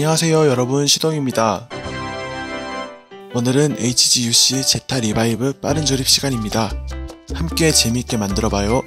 안녕하세요 여러분 시동입니다. 오늘은 HGUC 제타 리바이브 빠른 조립 시간입니다. 함께 재미있게 만들어봐요.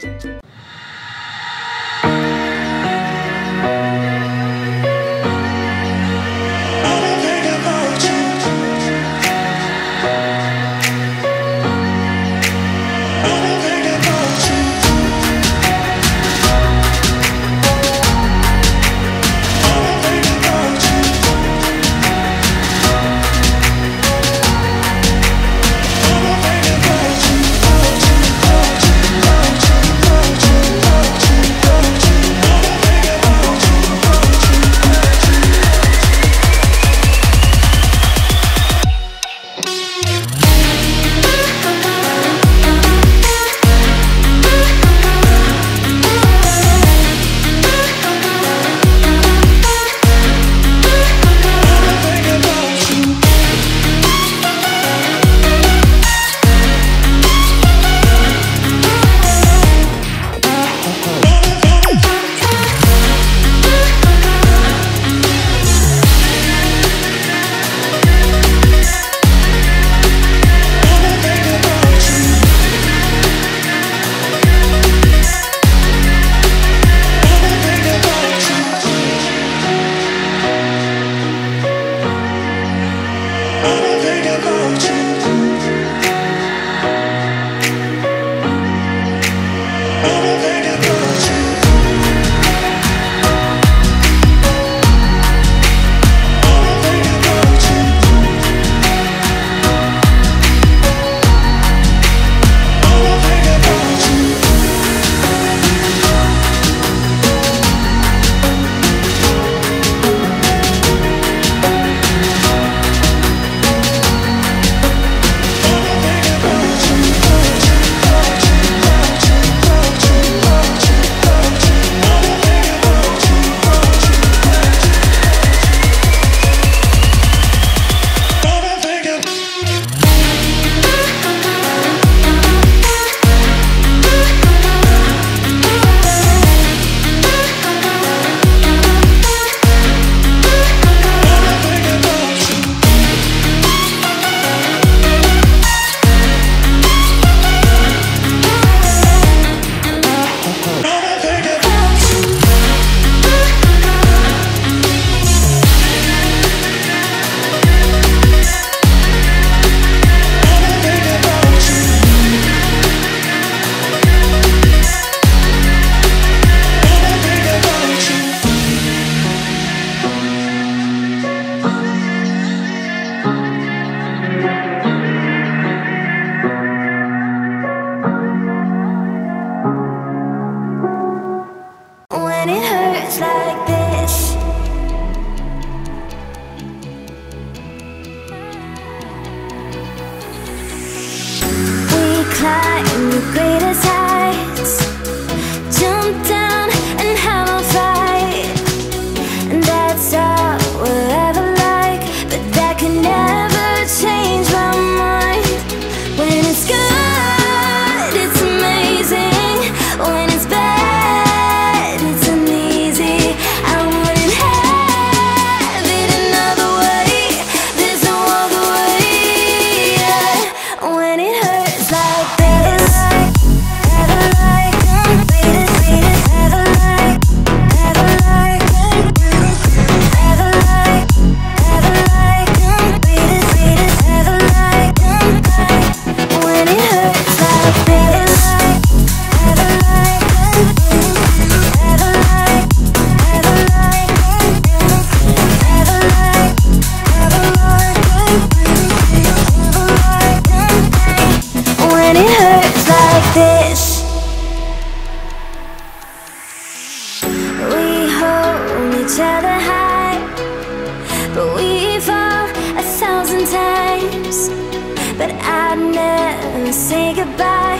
When it hurts like this, when it hurts like this. We hold each other high, but we fall a thousand times. But I'd never say goodbye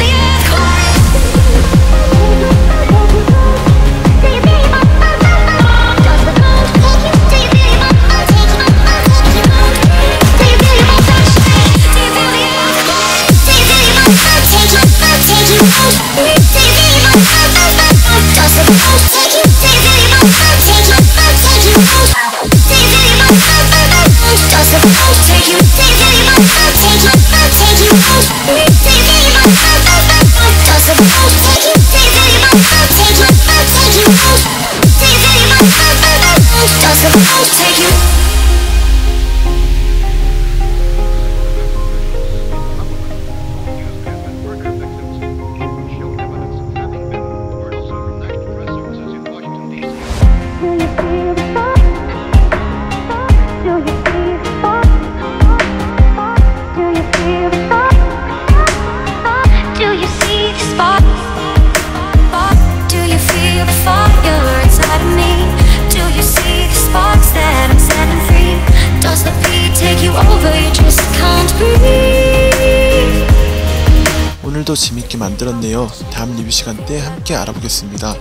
오늘도 재밌게 만들었네요. 다음 리뷰 시간 때 함께 알아보겠습니다.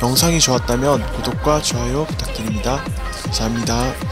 영상이 좋았다면 구독과 좋아요 부탁드립니다. 감사합니다.